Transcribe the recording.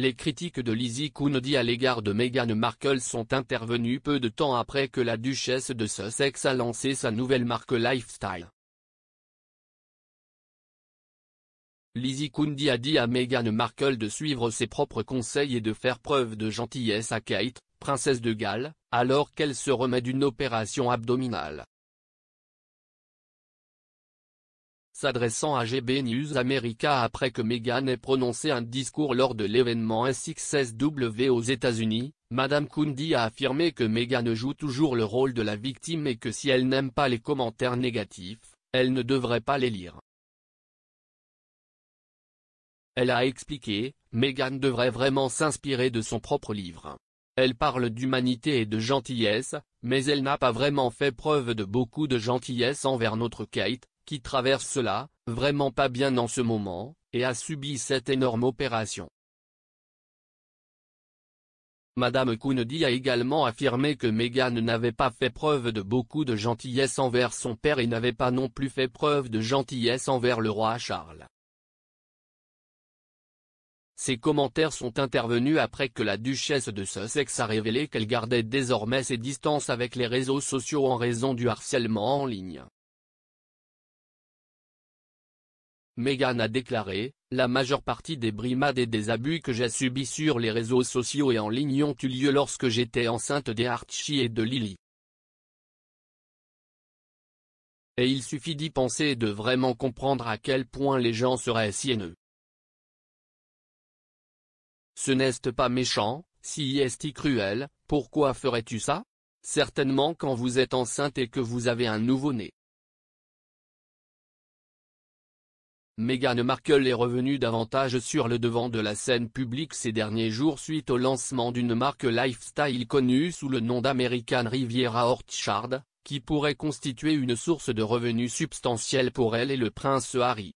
Les critiques de Lizzie Kennedy à l'égard de Meghan Markle sont intervenues peu de temps après que la duchesse de Sussex a lancé sa nouvelle marque Lifestyle. Lizzie Kennedy a dit à Meghan Markle de suivre ses propres conseils et de faire preuve de gentillesse à Kate, princesse de Galles, alors qu'elle se remet d'une opération abdominale. S'adressant à GB News America après que Meghan ait prononcé un discours lors de l'événement SXSW aux États-Unis, Madame Kundi a affirmé que Meghan joue toujours le rôle de la victime et que si elle n'aime pas les commentaires négatifs, elle ne devrait pas les lire. Elle a expliqué, Meghan devrait vraiment s'inspirer de son propre livre. Elle parle d'humanité et de gentillesse, mais elle n'a pas vraiment fait preuve de beaucoup de gentillesse envers notre Kate, qui traverse cela, vraiment pas bien en ce moment, et a subi cette énorme opération. Madame Kennedy a également affirmé que Meghan n'avait pas fait preuve de beaucoup de gentillesse envers son père et n'avait pas non plus fait preuve de gentillesse envers le roi Charles. Ces commentaires sont intervenus après que la duchesse de Sussex a révélé qu'elle gardait désormais ses distances avec les réseaux sociaux en raison du harcèlement en ligne. Meghan a déclaré, la majeure partie des brimades et des abus que j'ai subis sur les réseaux sociaux et en ligne ont eu lieu lorsque j'étais enceinte des Archie et de Lily. Et il suffit d'y penser et de vraiment comprendre à quel point les gens seraient si. Ce n'est pas méchant, si est cruel, pourquoi ferais-tu ça? Certainement quand vous êtes enceinte et que vous avez un nouveau-né. Meghan Markle est revenue davantage sur le devant de la scène publique ces derniers jours suite au lancement d'une marque lifestyle connue sous le nom d'American Riviera Orchard, qui pourrait constituer une source de revenus substantielle pour elle et le prince Harry.